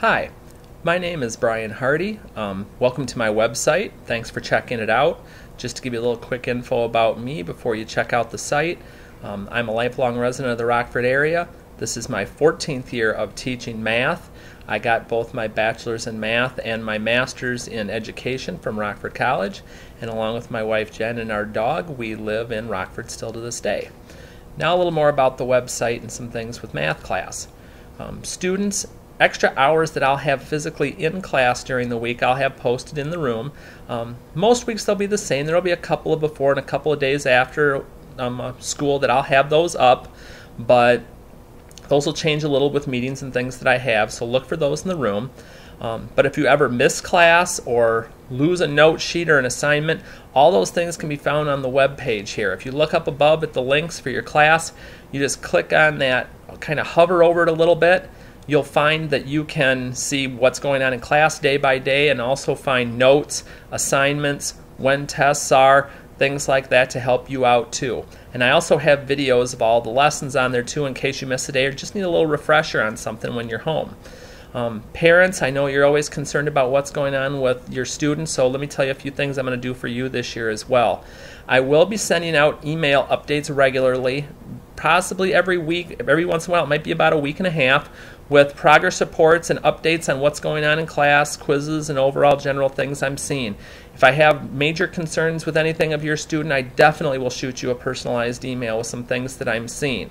Hi, my name is Brian Harty. Um, welcome to my website. Thanks for checking it out. Just to give you a little quick info about me before you check out the site, um, I'm a lifelong resident of the Rockford area. This is my 14th year of teaching math. I got both my bachelor's in math and my master's in education from Rockford College, and along with my wife Jen and our dog, we live in Rockford still to this day. Now, a little more about the website and some things with math class. Um, students extra hours that I'll have physically in class during the week, I'll have posted in the room. Um, most weeks they'll be the same. There'll be a couple of before and a couple of days after um, school that I'll have those up, but those will change a little with meetings and things that I have. So look for those in the room. Um, but if you ever miss class or lose a note sheet or an assignment, all those things can be found on the web page here. If you look up above at the links for your class, you just click on that, kind of hover over it a little bit, you'll find that you can see what's going on in class day by day and also find notes, assignments, when tests are, things like that to help you out too. And I also have videos of all the lessons on there too in case you miss a day or just need a little refresher on something when you're home. Um, parents, I know you're always concerned about what's going on with your students, so let me tell you a few things I'm going to do for you this year as well. I will be sending out email updates regularly, possibly every week, every once in a while, it might be about a week and a half, with progress reports and updates on what's going on in class, quizzes, and overall general things I'm seeing. If I have major concerns with anything of your student, I definitely will shoot you a personalized email with some things that I'm seeing.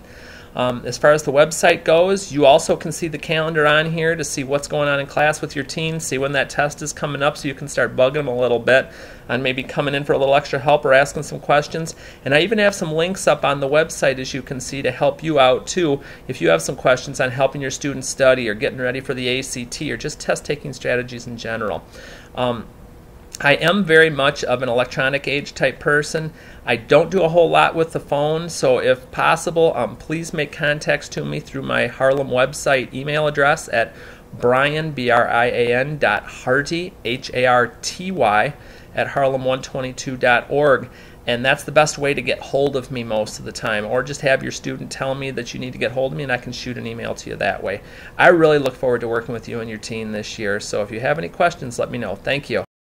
Um, as far as the website goes, you also can see the calendar on here to see what's going on in class with your teens, see when that test is coming up so you can start bugging them a little bit on maybe coming in for a little extra help or asking some questions. And I even have some links up on the website, as you can see, to help you out too if you have some questions on helping your students study or getting ready for the ACT or just test taking strategies in general. Um, I am very much of an electronic age type person. I don't do a whole lot with the phone, so if possible, um, please make contacts to me through my Harlem website email address at brian, B-R-I-A-N dot harty, H-A-R-T-Y, at harlem122.org. And that's the best way to get hold of me most of the time. Or just have your student tell me that you need to get hold of me and I can shoot an email to you that way. I really look forward to working with you and your team this year. So if you have any questions, let me know. Thank you.